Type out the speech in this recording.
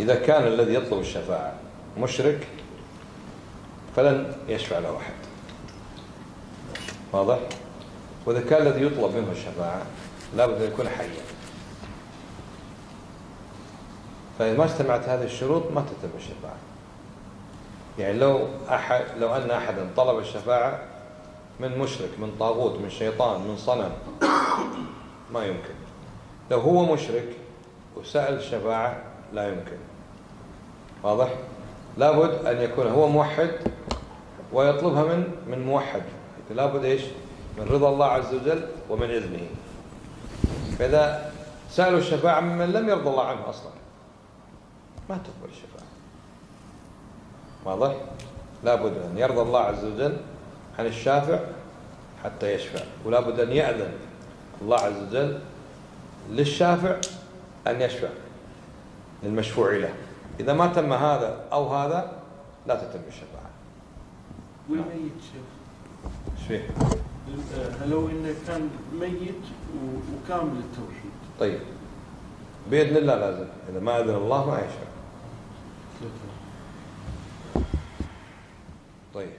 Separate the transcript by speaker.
Speaker 1: إذا كان الذي يطلب الشفاعة مشرك فلن يشفع له أحد. واضح؟ وإذا كان الذي يطلب منه الشفاعة لابد أن يكون حيا. فإذا ما اجتمعت هذه الشروط ما تتم الشفاعة. يعني لو أحد لو أن أحدا طلب الشفاعة من مشرك من طاغوت من شيطان من صنم ما يمكن. لو هو مشرك وسأل الشفاعة لا يمكن. واضح؟ لابد أن يكون هو موحد ويطلبها من من موحد. لابد إيش؟ من رضا الله عز وجل ومن إذنه. فإذا سألوا الشفاعة ممن لم يرضى الله عنه أصلا. ما تقبل الشفاعة. واضح؟ لابد أن يرضى الله عز وجل عن الشافع حتى يشفع. ولابد أن يأذن الله عز وجل للشافع أن يشفع. للمشفوع له إذا ما تم هذا أو هذا لا تتم الشفاعة.
Speaker 2: والميت شيخ؟
Speaker 1: فيه؟
Speaker 2: لو إنه كان ميت وكامل التوحيد.
Speaker 1: طيب. بإذن الله لازم. إذا ما أذن الله ما يشفع. طيب.